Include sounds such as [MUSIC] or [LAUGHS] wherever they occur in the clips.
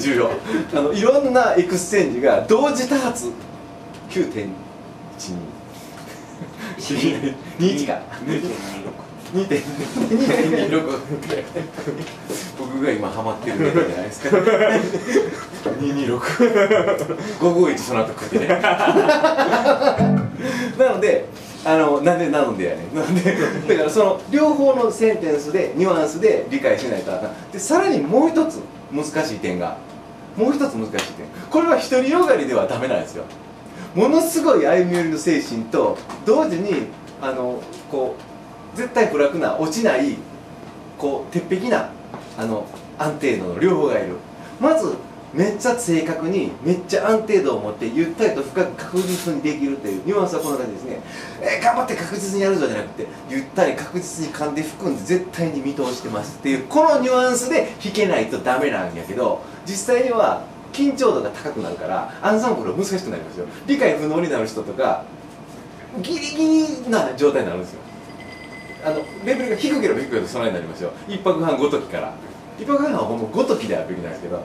重要。あのいろんなエクスチェンジが同時多発9.12 21か2.26僕が今ハマってるネタじゃないですか。226551その後食ってね。なのであのなんでなのでやねん。なんでだからその両方のセンテンスでニュアンスで理解しないとあかん。でさらにもう一つ難しい点がもう一つ難しい点。これは独りよがりではダメなんですよ。ものすごい歩み寄りの精神と同時にあのこう絶対暗くな落ちないこう鉄壁なあの安定の両方がいる。まずめっちゃ正確にめっちゃ安定度を持ってゆったりと深く確実にできるというニュアンスはこんな感じですね、えー、頑張って確実にやるぞじゃなくてゆったり確実に噛んで含んで絶対に見通してますっていうこのニュアンスで弾けないとダメなんやけど実際には緊張度が高くなるからアンサンブルは難しくなりますよ。理解不能になる人とかギリギリな状態になるんですよ。あのレベルが低ければ低いほど備えになりますよ。一泊半ごときから。一泊半はほんまごときであるべきなんですけど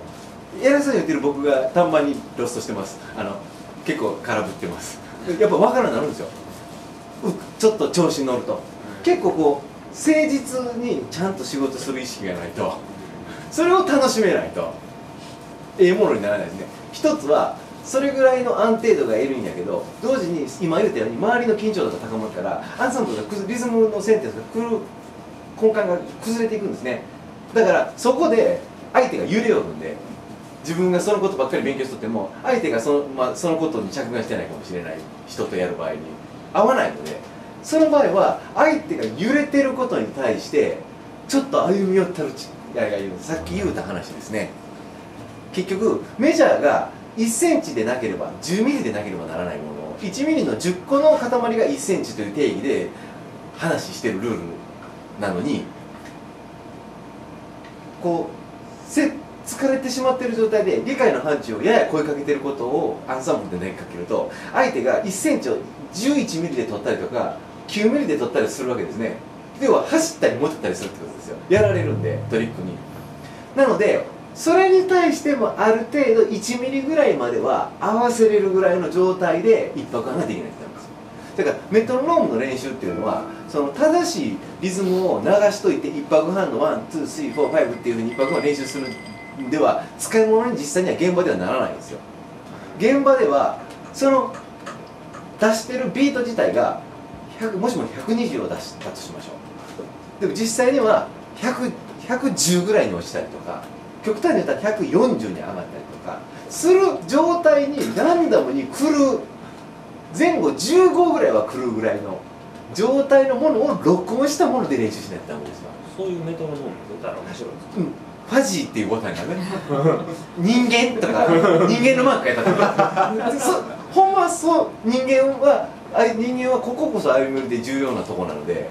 偉そうに言ってる僕がたんまにロストしてます。あの結構空振ってます。やっぱ分からなるんですよ。ちょっと調子に乗ると。結構こう誠実にちゃんと仕事する意識がないと。それを楽しめないと。ええものにならないですね。一つはそれぐらいの安定度が得るんやけど同時に今言ったように周りの緊張度が高まるからアンサンブルがリズムのセンテンスが来る根幹が崩れていくんですね。だからそこで相手が揺れよるんで自分がそのことばっかり勉強しとっても相手がその,、まあ、そのことに着眼してないかもしれない人とやる場合に合わないのでその場合は相手が揺れてることに対してちょっと歩み寄ったるやがいるさっき言うた話ですね。結局メジャーが1センチでなければ10ミリでなければならないものを1ミリの10個の塊が1センチという定義で話してるルールなのにこうせ疲れてしまっている状態で理解の範疇をやや声かけてることをアンサンブルで投げかけると相手が1センチを11ミリで取ったりとか9ミリで取ったりするわけですね。要は走ったりもたったりするってことですよ。やられるんでトリックに。なのでそれに対してもある程度1ミリぐらいまでは合わせれるぐらいの状態で一拍半ができないとダメですだからメトロノームの練習っていうのはその正しいリズムを流しといて一拍半の one two three four five っていうふうに一拍半練習するでは使い物に実際には現場ではならないんですよ。現場ではその出してるビート自体がもしも120を出したとしましょう。でも実際には110ぐらいに落ちたりとか極端に言ったら140に上がったりとかする状態にランダムに来る前後15ぐらいは来るぐらいの状態のものを録音したもので練習しないとダメですよ。そういうメトロノーム出たら面白いです。うん。ファジーっていうボタンがね。人間とか人間のマークやったとかそほんまそう人間はあ人間はこここそ歩み寄りで重要なとこなので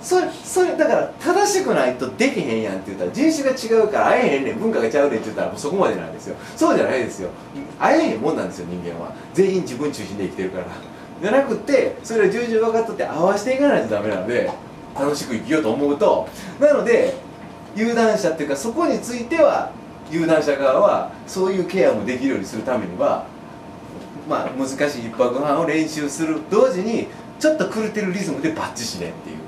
それそれだから正しくないとできへんやんって言ったら人種が違うから会えへんねん文化がちゃうねんって言ったらもうそこまでなんですよ。そうじゃないですよ。会えへんもんなんですよ人間は。全員自分中心で生きてるから。じゃなくてそれを重々分かっとって合わせていかないとダメなので楽しく生きようと思うとなので有段者っていうかそこについては有段者側はそういうケアもできるようにするためにはまあ難しい一泊半を練習する同時にちょっと狂ってるリズムでバッチしねっていう。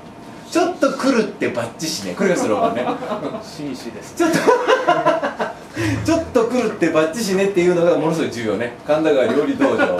ちょっと狂ってバッチしね。これがスローガンね。紳士です。ちょっと [LAUGHS] ちょっと狂ってバッチしねっていうのがものすごい重要ね。神田川料理道場